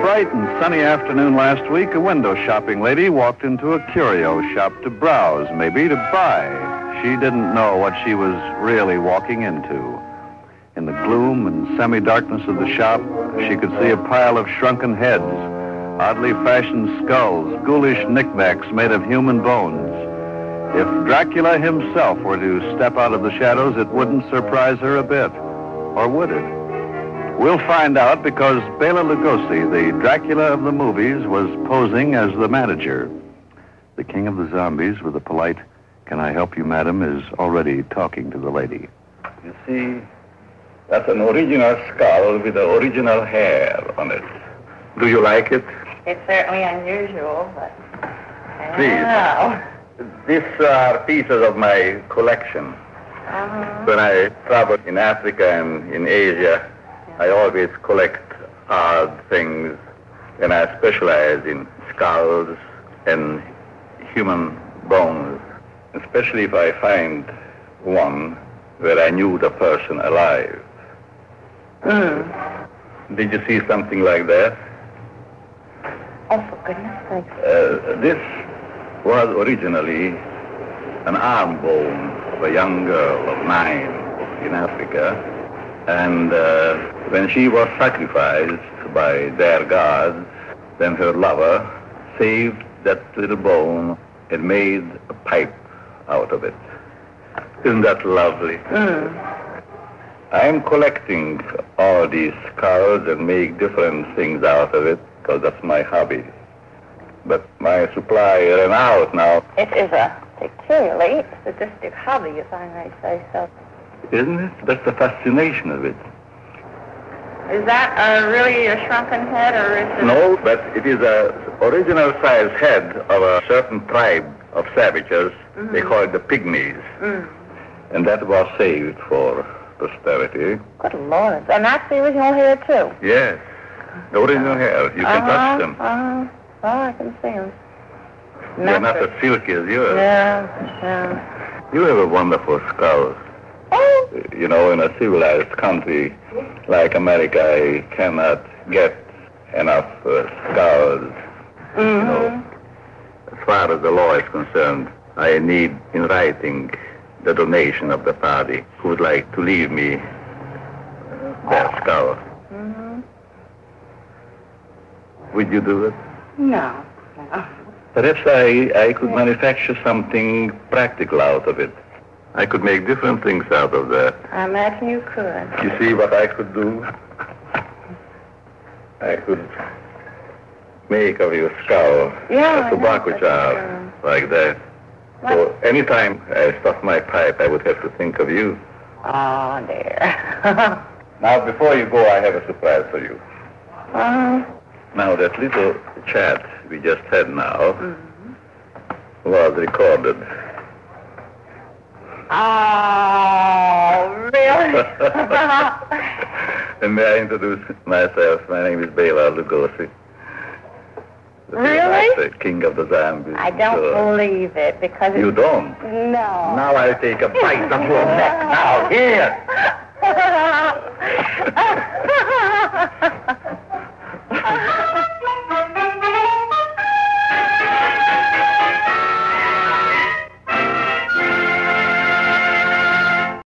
bright and sunny afternoon last week, a window shopping lady walked into a curio shop to browse, maybe to buy. She didn't know what she was really walking into. In the gloom and semi-darkness of the shop, she could see a pile of shrunken heads, oddly fashioned skulls, ghoulish knickknacks made of human bones. If Dracula himself were to step out of the shadows, it wouldn't surprise her a bit. Or would it? We'll find out because Bela Lugosi, the Dracula of the movies, was posing as the manager. The king of the zombies, with a polite, Can I help you, madam, is already talking to the lady. You see, that's an original skull with the original hair on it. Do you like it? It's certainly unusual, but I Please. don't know. These are pieces of my collection. Uh-huh. When I traveled in Africa and in Asia, I always collect odd things, and I specialize in skulls and human bones, especially if I find one where I knew the person alive. Mm. Did you see something like that? Oh, for goodness sake. Uh, this was originally an arm bone of a young girl of nine in Africa. And uh, when she was sacrificed by their gods, then her lover saved that little bone and made a pipe out of it. Isn't that lovely? Mm. I'm collecting all these skulls and make different things out of it because that's my hobby. But my supply ran out now, It is a peculiarly sadistic hobby, if I may say so. Isn't it? That's the fascination of it. Is that uh, really a shrunken head, or is it? No, but it is a original size head of a certain tribe of savages. They call it the pygmies. Mm. And that was saved for posterity. Good Lord. And that's the original hair, too. Yes. The original hair. You can uh-huh, touch them. Uh-huh. Oh, I can see them. They're not as silky as yours. Yeah, yeah. You have a wonderful skull. You know, in a civilized country like America, I cannot get enough uh, skulls. You know, as far as the law is concerned, I need in writing the donation of the party who would like to leave me their skull. hmm Would you do it? No, no. Perhaps I, I could manufacture something practical out of it. I could make different things out of that. I imagine you could. You see what I could do? I could make of your skull Yeah, a tobacco jar like that. So anytime I stuff my pipe, I would have to think of you. Oh, dear. Now, before you go, I have a surprise for you. uh, Now, that little chat we just had now mhm. was recorded. Oh, really? and may I introduce myself? My name is Bela Lugosi. Really? The king of the zombies. I don't So- believe it because You don't? No. Now I'll take a bite of your neck. Now, here.